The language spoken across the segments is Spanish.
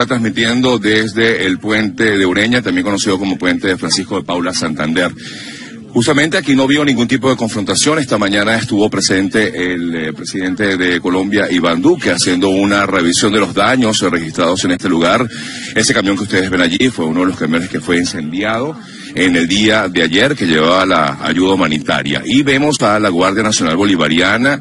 Está transmitiendo desde el puente de Ureña, también conocido como puente de Francisco de Paula Santander. Justamente aquí no vio ningún tipo de confrontación. Esta mañana estuvo presente el eh, presidente de Colombia, Iván Duque, haciendo una revisión de los daños registrados en este lugar. Ese camión que ustedes ven allí fue uno de los camiones que fue incendiado en el día de ayer que llevaba la ayuda humanitaria. Y vemos a la Guardia Nacional Bolivariana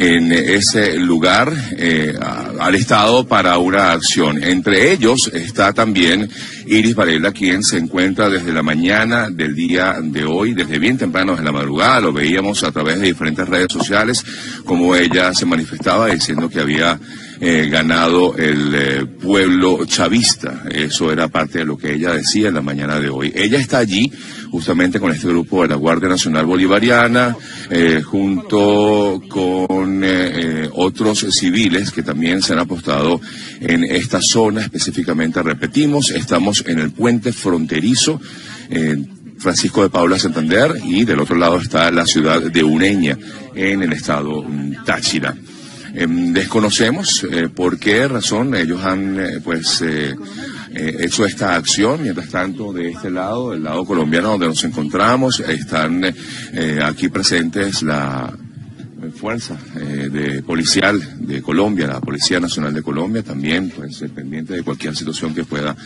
en ese lugar eh, al Estado para una acción. Entre ellos está también Iris Varela, quien se encuentra desde la mañana del día de hoy, desde bien temprano, en la madrugada, lo veíamos a través de diferentes redes sociales, como ella se manifestaba diciendo que había eh, ganado el eh, pueblo chavista. Eso era parte de lo que ella decía en la mañana de hoy. Ella está allí justamente con este grupo de la Guardia Nacional Bolivariana, eh, junto con otros civiles que también se han apostado en esta zona específicamente. Repetimos, estamos en el puente fronterizo. Francisco de Paula Santander y del otro lado está la ciudad de Ureña en el estado Táchira. Em, desconocemos eh, por qué razón ellos han eh, pues eh, hecho esta acción. Mientras tanto, de este lado, del lado colombiano donde nos encontramos, están aquí presentes la fuerza de policial de Colombia, la Policía Nacional de Colombia, también pues pendiente de cualquier situación que pueda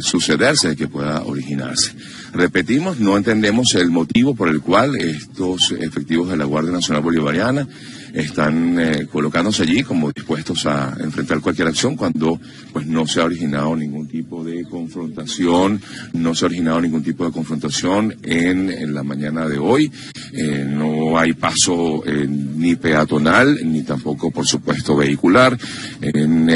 sucederse, que pueda originarse. Repetimos, no entendemos el motivo por el cual estos efectivos de la Guardia Nacional Bolivariana están eh, colocándose allí como dispuestos a enfrentar cualquier acción cuando pues no se ha originado ningún tipo de confrontación, no se ha originado ningún tipo de confrontación en, la mañana de hoy, eh, no hay paso eh, ni peatonal ni tampoco por supuesto vehicular. En,